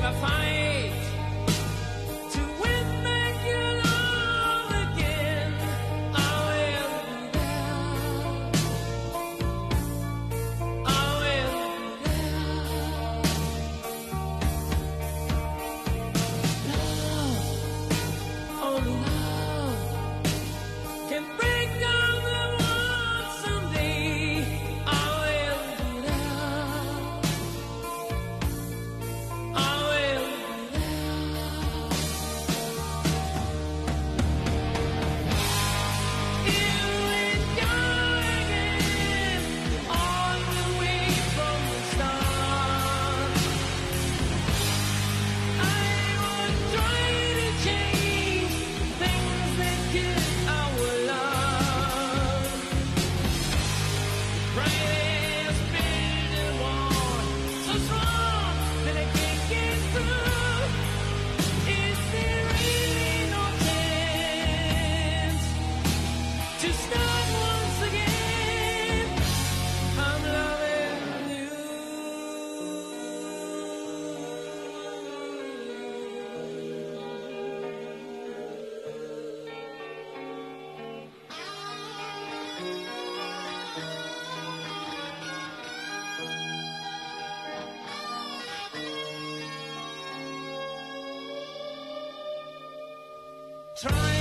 fight to win love again. I will be. I will. Love, only love can bring. Try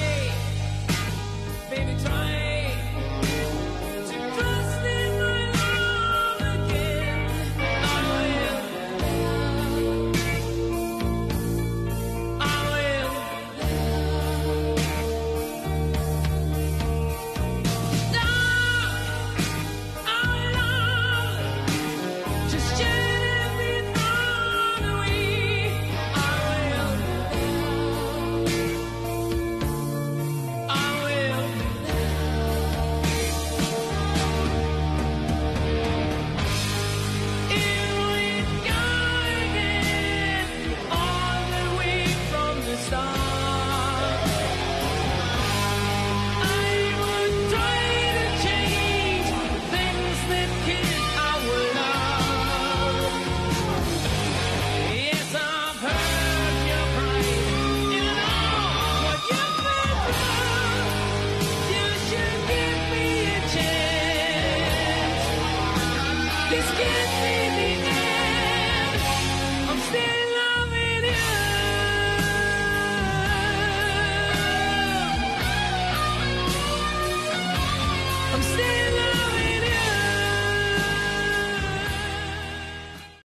His gift.